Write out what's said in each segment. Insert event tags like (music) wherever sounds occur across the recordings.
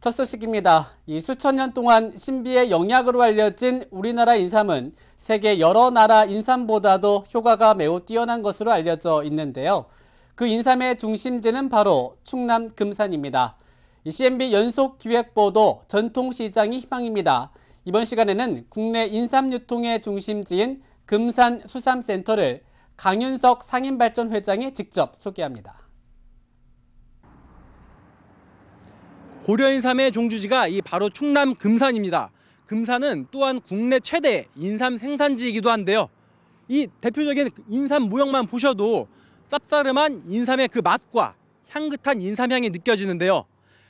첫 소식입니다. 이 수천 년 동안 신비의 영약으로 알려진 우리나라 인삼은 세계 여러 나라 인삼보다도 효과가 매우 뛰어난 것으로 알려져 있는데요. 그 인삼의 중심지는 바로 충남 금산입니다. 이 CNB 연속 기획보도 전통시장이 희망입니다. 이번 시간에는 국내 인삼 유통의 중심지인 금산 수삼센터를 강윤석 상인발전회장이 직접 소개합니다. 고려인 삼의 종주지가 이 바로 충남 금산입니다. 금산은 또한 국내 최대 인삼 생산지이기도 한데요. 이 대표적인 인삼 모형만 보셔도 쌉싸름한 인삼의 그 맛과 향긋한 인삼향이 느껴지는데요.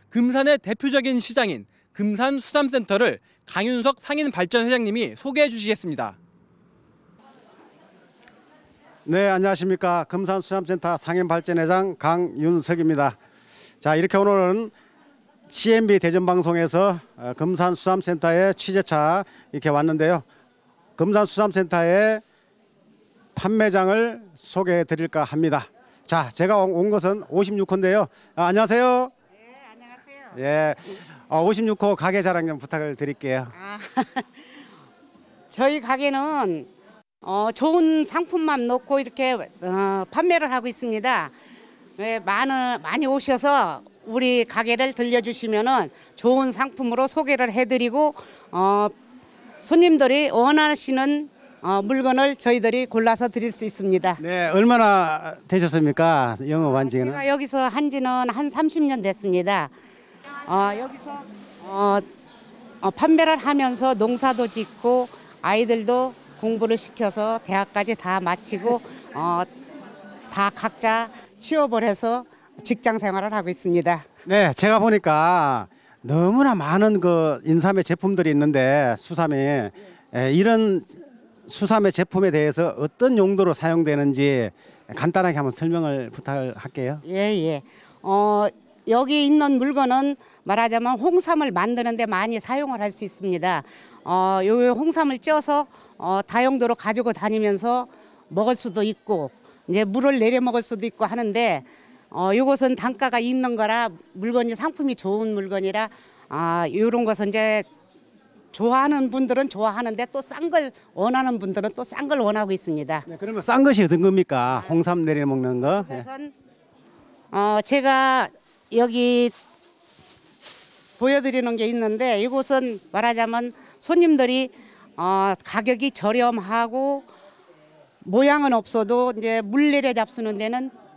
금산의 대표적인 시장인 금산 수삼센터를 강윤석 상인발전 회장님이 소개해 주시겠습니다. 네, 안녕하십니까. 금산수산센터 상인발전회장 강윤석입니다. 자, 이렇게 오늘은 CNB 대전방송에서 어, 금산수산센터의 취재차 이렇게 왔는데요. 금산수산센터의 판매장을 소개해 드릴까 합니다. 자, 제가 온- 온 것은 56호인데요. 아, 안녕하세요. 네, 안녕하세요. 예, 어, 56호 가게 자랑 좀 부탁을 드릴게요. 아, (laughs) 저희 가게는 어, 좋은 상품만 놓고 이렇게 어, 판매를 하고 있습니다. 네, 많은 많이 오셔서 우리 가게를 들려주시면은 좋은 상품으로 소개를 해드리고 어, 손님들이 원하시는 어, 물건을 저희들이 골라서 드릴 수 있습니다. 네, 얼마나 되셨습니까? 영업한 지는? 제가 여기서 한 지는 한 30년 됐습니다. 어, 여기서 어, 어, 판매를 하면서 농사도 짓고 아이들도 공부를 시켜서 대학까지 다 마치고 어, 다 각자 취업을 해서 직장 생활을 하고 있습니다. 네, 제가 보니까 너무나 많은 그 인삼의 제품들이 있는데 수삼이 에, 이런 수삼의 제품에 대해서 어떤 용도로 사용되는지 간단하게 한번 설명을 부탁할게요. 예, 예. 어, 여기 있는 물건은 말하자면 홍삼을 만드는데 많이 사용을 할 수 있습니다. 어, 요 홍삼을 쪄서 어, 다용도로 가지고 다니면서 먹을 수도 있고 이제 물을 내려 먹을 수도 있고 하는데 어, 요것은 단가가 있는 거라 물건이 상품이 좋은 물건이라 아, 요런 것은 이제 좋아하는 분들은 좋아하는데 또 싼 걸 원하는 분들은 또 싼 걸 원하고 있습니다. 네, 그러면 싼 것이 어떤 겁니까? 홍삼 내려 먹는 거. 예. 우선 어, 제가 여기 보여드리는 게 있는데 이곳은 말하자면 손님들이 어, 가격이 저렴하고 모양은 없어도 이제 물 내려 잡수는 데는 어,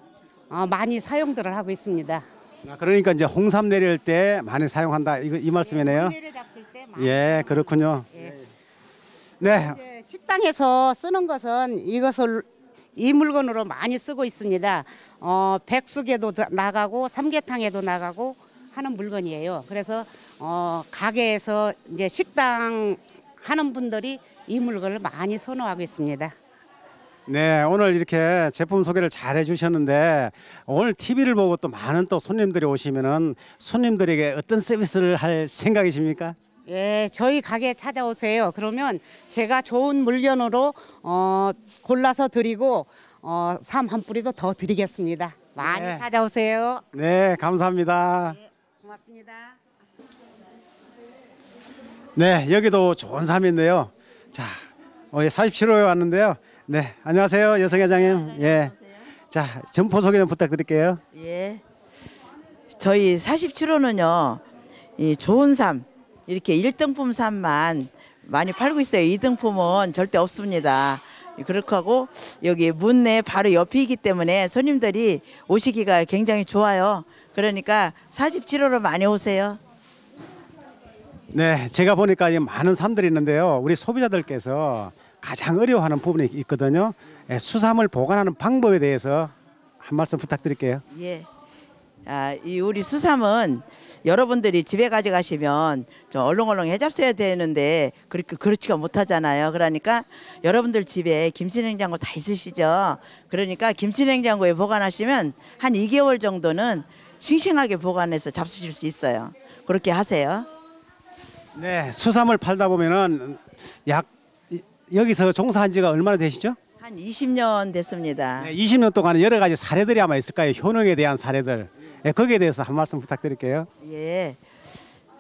많이 사용들을 하고 있습니다. 아, 그러니까 이제 홍삼 내릴 때 많이 사용한다. 이거 이 말씀이네요. 때 많이 예, 그렇군요. 예. 네, 식당에서 쓰는 것은 이것을 이 물건으로 많이 쓰고 있습니다. 어, 백숙에도 다- 나가고 삼계탕에도 나가고 하는 물건이에요. 그래서 어, 가게에서 이제 식당 하는 분들이 이 물건을 많이 선호하고 있습니다. 네, 오늘 이렇게 제품 소개를 잘 해주셨는데 오늘 TV를 보고 또 많은 또 손님들이 오시면은 손님들에게 어떤 서비스를 할 생각이십니까? 예, 저희 가게에 찾아오세요. 그러면 제가 좋은 물건으로 어, 골라서 드리고 어, 삼한 뿌리도 더 드리겠습니다. 많이 네. 찾아오세요. 네, 감사합니다. 네, 고맙습니다. 네, 여기도 좋은 삶인데요. 자, 어, 47호에 왔는데요. 네, 안녕하세요, 여성 회장님. 예. 자, 점포 소개 좀 부탁드릴게요. 예. 저희 47호는요. 이 좋은 삶 이렇게 1등품 삶만 많이 팔고 있어요. 2등품은 절대 없습니다. 그렇게 하고 여기 문내 바로 옆이기 때문에 손님들이 오시기가 굉장히 좋아요. 그러니까 47호로 많이 오세요. 네, 제가 보니까 이 많은 삶들이 있는데요. 우리 소비자들께서 가장 어려워하는 부분이 있거든요. 예, 수삼을 보관하는 방법에 대해서 한 말씀 부탁드릴게요. 예. 아, 이 우리 수삼은 여러분들이 집에 가져가시면 좀 얼렁얼렁 해잡숴야 되는데 그렇게 그렇지가 못하잖아요. 그러니까 여러분들 집에 김치냉장고 다 있으시죠. 그러니까 김치냉장고에 보관하시면 한 2개월 정도는 싱싱하게 보관해서 잡수실 수 있어요. 그렇게 하세요. 네, 수삼을 팔다 보면은 약 이- 여기서 종사한 지가 얼마나 되시죠? 한 20년 됐습니다. 네, 20년 동안 여러 가지 사례들이 아마 있을 까요 효능에 대한 사례들. 예, 거기에 대해서 한 말씀 부탁드릴게요. 예.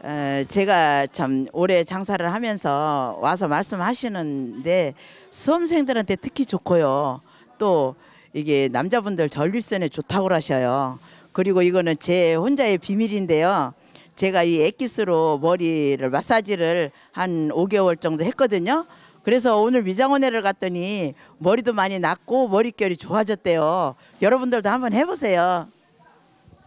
에, 제가 참 올해 장사를 하면서 와서 말씀하시는데 수험생들한테 특히 좋고요. 또 이게 남자분들 전립선에 좋다고 하셔요. 그리고 이거는 제 혼자의 비밀인데요. 제가 이 액기스로 머리를 마사지를 한 5개월 정도 했거든요. 그래서 오늘 미장원회를 갔더니 머리도 많이 났고 머릿결이 좋아졌대요. 여러분들도 한번 해보세요.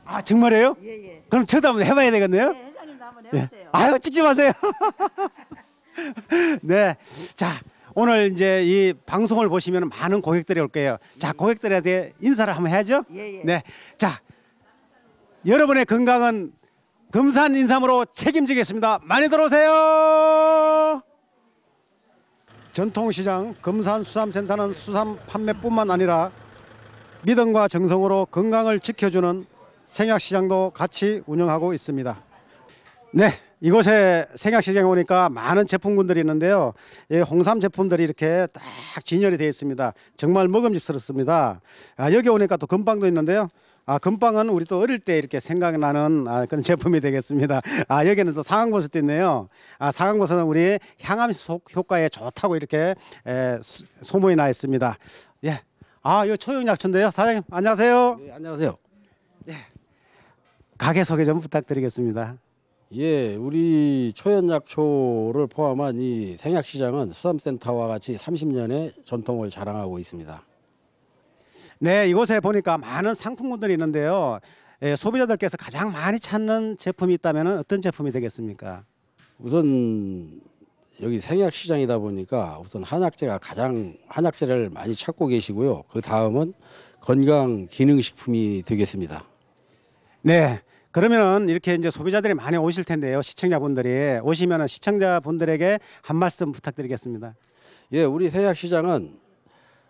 아 정말이에요? 예 예. 그럼 저도 한번 해봐야 되겠네요. 네, 회장님도 한번 예. 해보세요. 아유 찍지 마세요. (laughs) 네, 자 오늘 이제 이 방송을 보시면 많은 고객들이 올 거예요. 자 고객들한테 인사를 한번 해야죠. 예, 예. 네, 자 여러분의 건강은 금산 인삼으로 책임지겠습니다. 많이 들어오세요. 전통시장 금산수산센터는 수산 판매뿐만 아니라 믿음과 정성으로 건강을 지켜주는 생약시장도 같이 운영하고 있습니다. 네, 이곳에 생약시장에 오니까 많은 제품군들이 있는데요. 예, 홍삼 제품들이 이렇게 딱 진열이 되어 있습니다. 정말 먹음직스럽습니다. 아, 여기 오니까 또 금빵도 있는데요. 아, 금빵은 우리 또 어릴 때 이렇게 생각나는 아, 그런 (laughs) 제품이 되겠습니다. 아, 여기는 또 상황버섯도 있네요. 아, 상황버섯은 우리 향암 속 효과에 좋다고 이렇게 에, 수- 소문이 나 있습니다. 예. 아, 이거 초용 약초인데요. 사장님, 안녕하세요. 네, 안녕하세요. 가게 소개 좀 부탁드리겠습니다. 예, 우리 초연약초를 포함한 이 생약시장은 수산센터와 같이 30년의 전통을 자랑하고 있습니다. 네, 이곳에 보니까 많은 상품군들이 있는데요. 예, 소비자들께서 가장 많이 찾는 제품이 있다면 어떤 제품이 되겠습니까? 우선 여기 생약 시장이다 보니까 우선 한약재가 가장 한약재를 많이 찾고 계시고요. 그 다음은 건강 기능 식품이 되겠습니다. 네. 그러면은 이렇게 이제 소비자들이 많이 오실 텐데요. 시청자분들이 오시면은 시청자분들에게 한 말씀 부탁드리겠습니다. 예, 우리 생약 시장은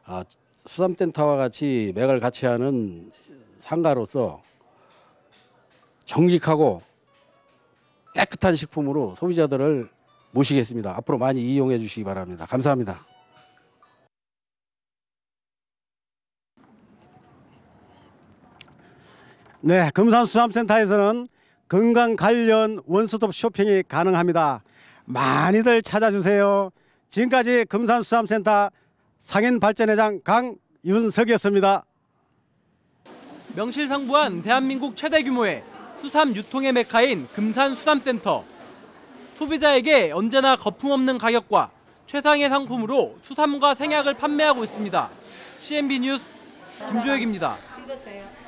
아, 수산센터와 같이 맥을 같이 하는 상가로서 정직하고 깨끗한 식품으로 소비자들을 모시겠습니다. 앞으로 많이 이용해 주시기 바랍니다. 감사합니다. 네, 금산수산센터에서는 건강 관련 원스톱 쇼핑이 가능합니다. 많이들 찾아주세요. 지금까지 금산수산센터 상인발전회장 강윤석이었습니다. 명실상부한 대한민국 최대 규모의 수삼 유통의 메카인 금산 수삼센터. 소비자에게 언제나 거품없는 가격과 최상의 상품으로 수삼과 생약을 판매하고 있습니다. CNB 뉴스 김조혁입니다. 찍으세요.